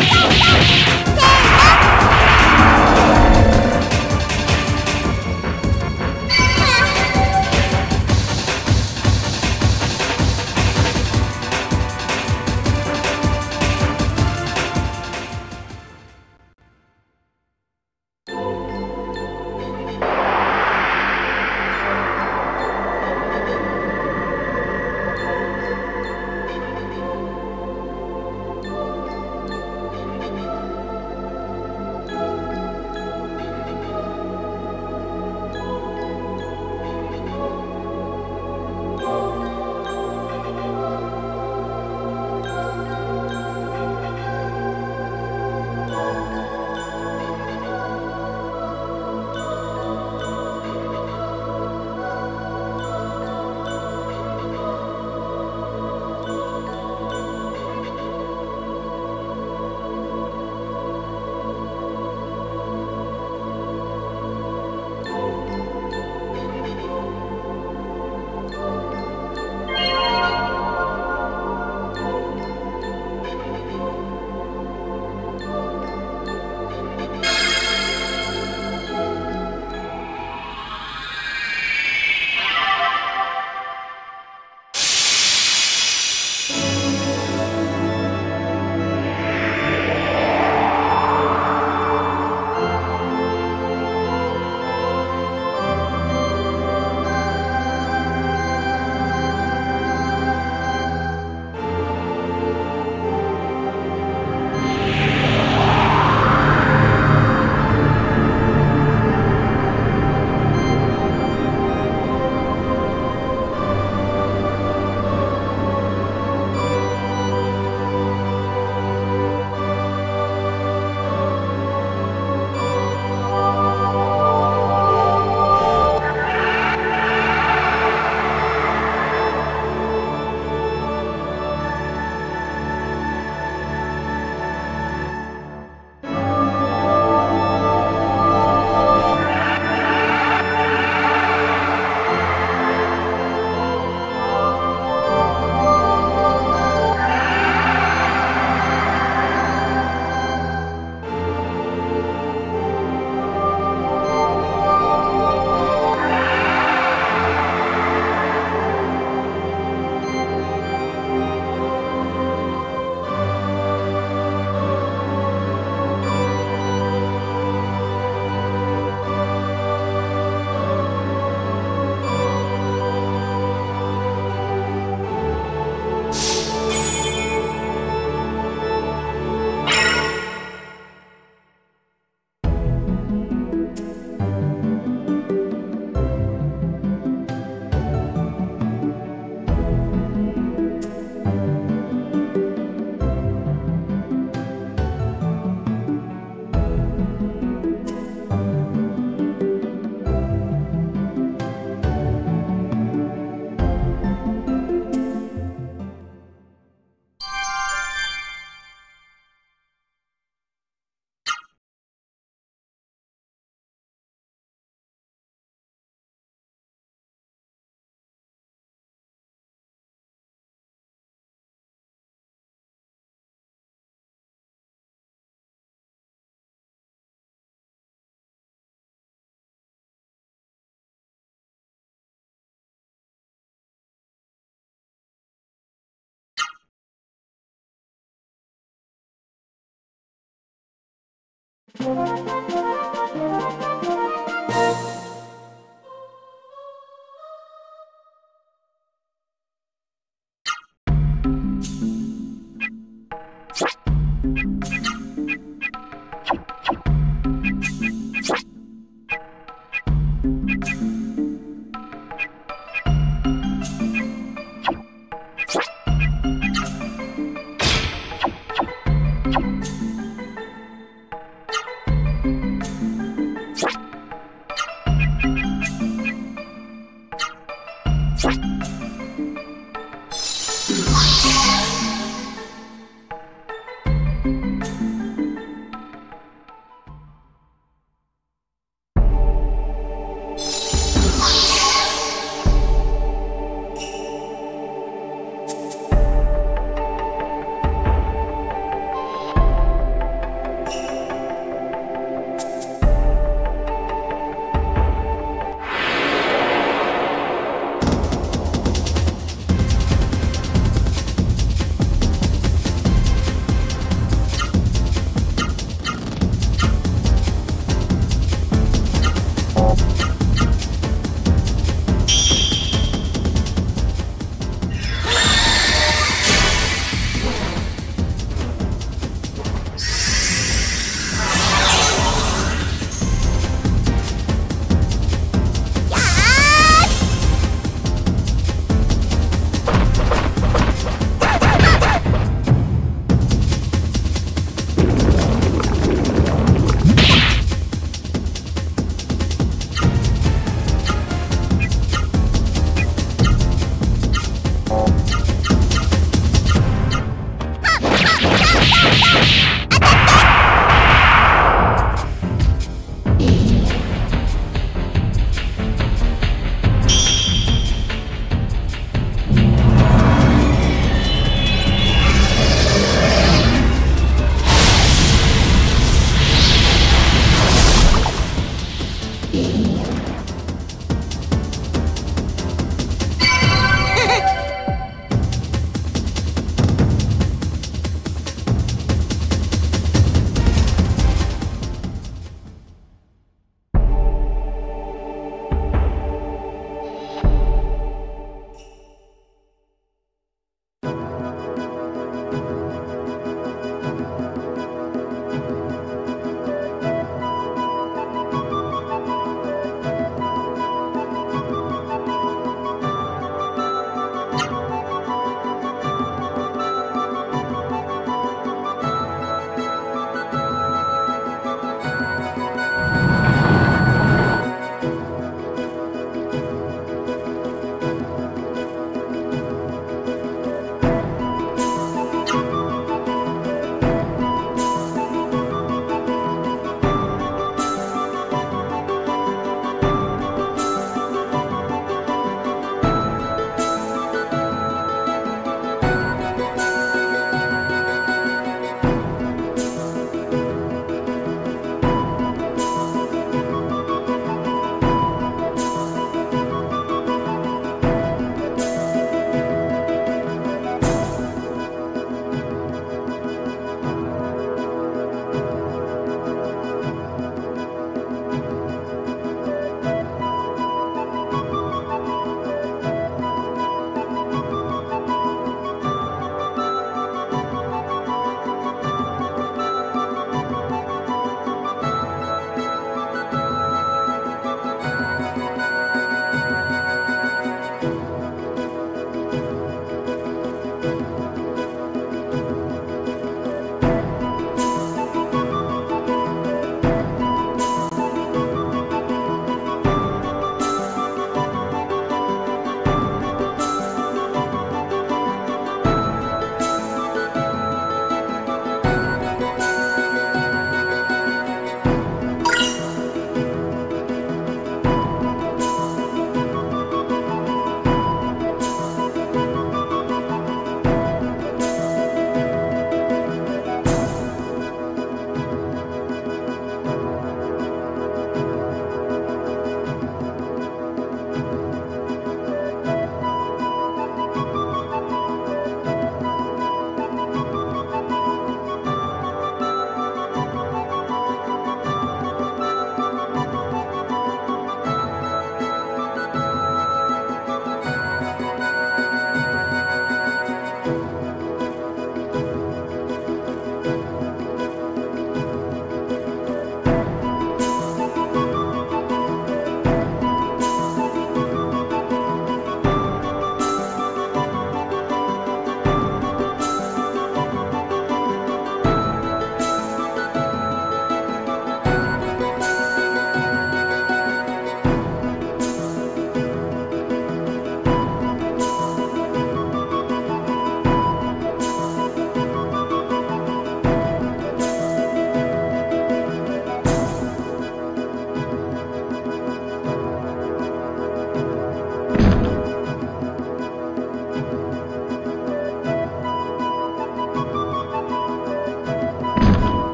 Yeah!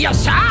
よっしゃ